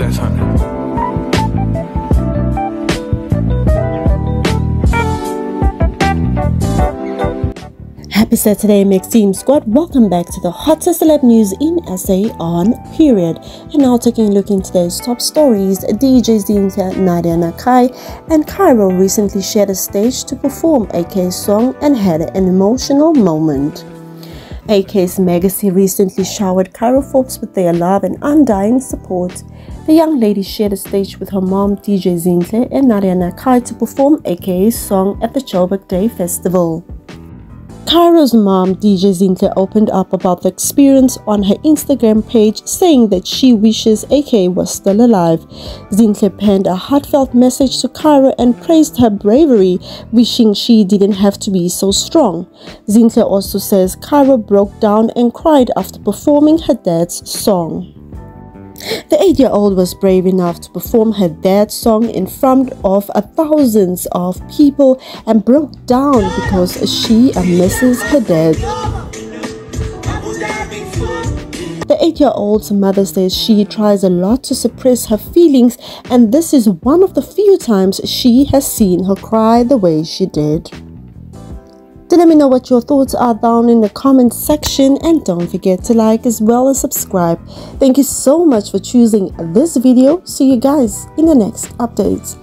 That's honey. Happy Saturday, Mix Team Squad. Welcome back to the hottest celeb news in SA on period. And now taking a look into today's top stories, DJ Zinhle, Nadia Nakai, and Kairo recently shared a stage to perform AKA's song and had an emotional moment. AKA's Legacy recently showered Kairo Forbes with their love and undying support. The young lady shared a stage with her mom DJ Zinhle and Nadia Nakai to perform AKA's song at the Joburg Day Festival. Kairo's mom, DJ Zinhle, opened up about the experience on her Instagram page, saying that she wishes AKA was still alive. Zinhle penned a heartfelt message to Kairo and praised her bravery, wishing she didn't have to be so strong. Zinhle also says Kairo broke down and cried after performing her dad's song. The eight-year-old was brave enough to perform her dad's song in front of thousands of people and broke down because she misses her dad. The eight-year-old's mother says she tries a lot to suppress her feelings and this is one of the few times she has seen her cry the way she did. Do let me know what your thoughts are down in the comment section and don't forget to like as well as subscribe. Thank you so much for choosing this video. See you guys in the next updates.